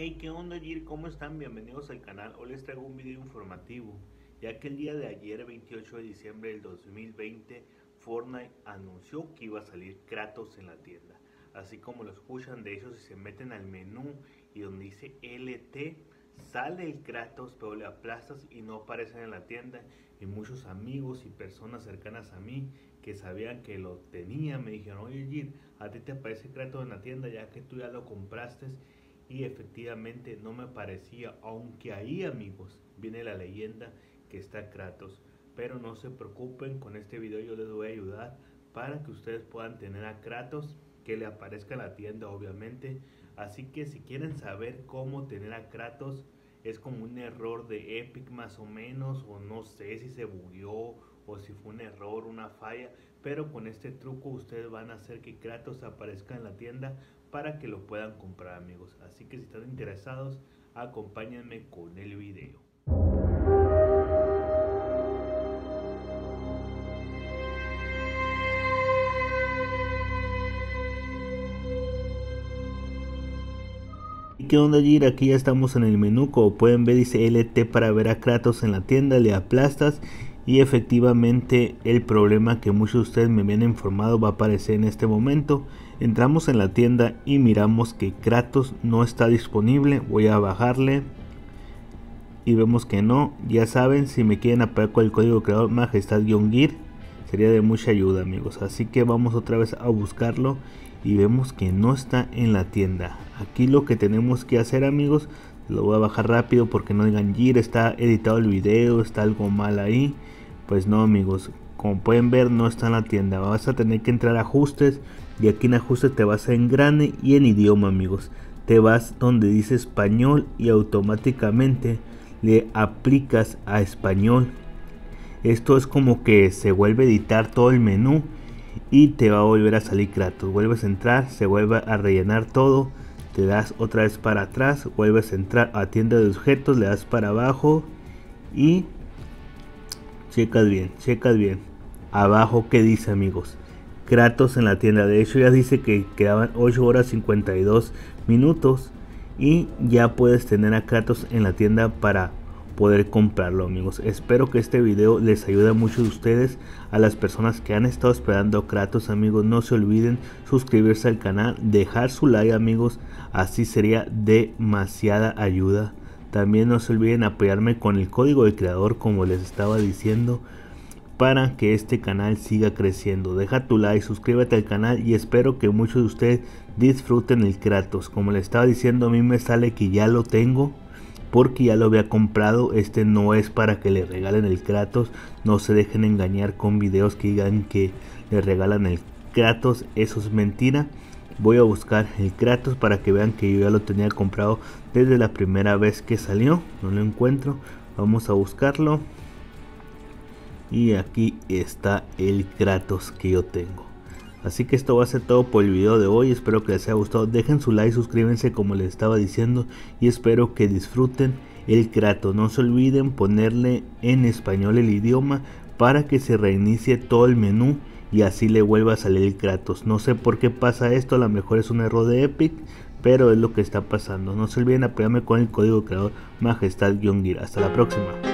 Hey, ¿qué onda, Gir? ¿Cómo están? Bienvenidos al canal. Hoy les traigo un video informativo, ya que el día de ayer, 28 de diciembre del 2020, Fortnite anunció que iba a salir Kratos en la tienda. Así como lo escuchan, de hecho, si se meten al menú y donde dice LT, sale el Kratos, pero le aplastas y no aparece en la tienda. Y muchos amigos y personas cercanas a mí que sabían que lo tenía me dijeron, oye, Gir, a ti te aparece Kratos en la tienda ya que tú ya lo compraste y efectivamente no me parecía, aunque ahí amigos viene la leyenda que está Kratos. Pero no se preocupen, con este video yo les voy a ayudar para que ustedes puedan tener a Kratos, que le aparezca en la tienda obviamente. Así que si quieren saber cómo tener a Kratos, es como un error de Epic más o menos, o no sé si se bugueó o si fue un error, una falla, pero con este truco ustedes van a hacer que Kratos aparezca en la tienda para que lo puedan comprar amigos. Así que si están interesados, acompáñenme con el video. ¿Y qué onda Gir? Aquí ya estamos en el menú, como pueden ver dice LT para ver a Kratos en la tienda, le aplastas y efectivamente el problema que muchos de ustedes me habían informado va a aparecer en este momento. Entramos en la tienda y miramos que Kratos no está disponible. Voy a bajarle y vemos que no. Ya saben, si me quieren apagar con el código creador majestad-gear sería de mucha ayuda amigos. Así que vamos otra vez a buscarlo y vemos que no está en la tienda. Aquí lo que tenemos que hacer amigos, lo voy a bajar rápido porque no digan Gear, está editado el video, está algo mal ahí pues no amigos, como pueden ver no está en la tienda, vas a tener que entrar a ajustes y aquí en ajustes te vas en grande y en idioma amigos. Te vas donde dice español y automáticamente le aplicas a español. Esto es como que se vuelve a editar todo el menú y te va a volver a salir Kratos. Vuelves a entrar, se vuelve a rellenar todo, te das otra vez para atrás, vuelves a entrar a tienda de objetos, le das para abajo y checas bien, checas bien. Abajo, ¿qué dice, amigos? Kratos en la tienda. De hecho, ya dice que quedaban 8 horas 52 minutos. Y ya puedes tener a Kratos en la tienda para poder comprarlo, amigos. Espero que este video les ayude a muchos de ustedes. A las personas que han estado esperando a Kratos, amigos. No se olviden suscribirse al canal, dejar su like, amigos. Así sería demasiada ayuda también no se olviden apoyarme con el código de creador como les estaba diciendo para que este canal siga creciendo. Deja tu like, suscríbete al canal y espero que muchos de ustedes disfruten el Kratos. Como les estaba diciendo, a mí me sale que ya lo tengo porque ya lo había comprado. Este no es para que le regalen el Kratos. No se dejen engañar con videos que digan que le regalan el Kratos. Eso es mentira voy a buscar el Kratos para que vean que yo ya lo tenía comprado desde la primera vez que salió no lo encuentro vamos a buscarlo y aquí está el Kratos que yo tengo así que esto va a ser todo por el video de hoy espero que les haya gustado dejen su like suscríbanse como les estaba diciendo y espero que disfruten el Kratos no se olviden ponerle en español el idioma para que se reinicie todo el menú y así le vuelva a salir el Kratos. No sé por qué pasa esto, a lo mejor es un error de Epic, pero es lo que está pasando. No se olviden apoyarme con el código creador majestad-gear. Hasta la próxima.